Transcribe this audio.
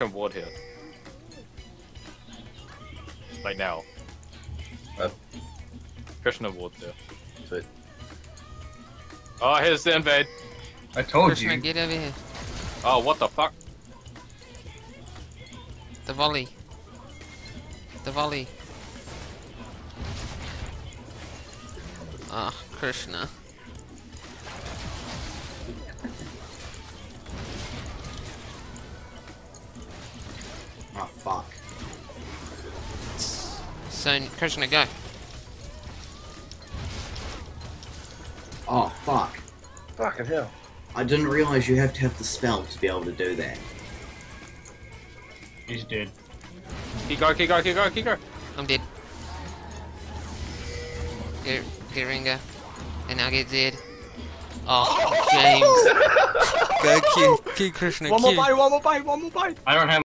Krishna ward here. Like now. Uh. Krishna ward there. Sweet. Oh, here's the invade. I told you. Krishna, you. get over here. Oh, what the fuck? The volley. The volley. Ah, Krishna. Oh fuck. So, Krishna, go. Oh fuck. Fucking hell. I didn't realize you have to have the spell to be able to do that. He's dead. Keep going, keep going, keep going, keep going. I'm dead. Get, get Ringo. And now get Zed. Oh, James. go Q. Q Krishna, One more Q. bite, one more bite, one more bite. I don't have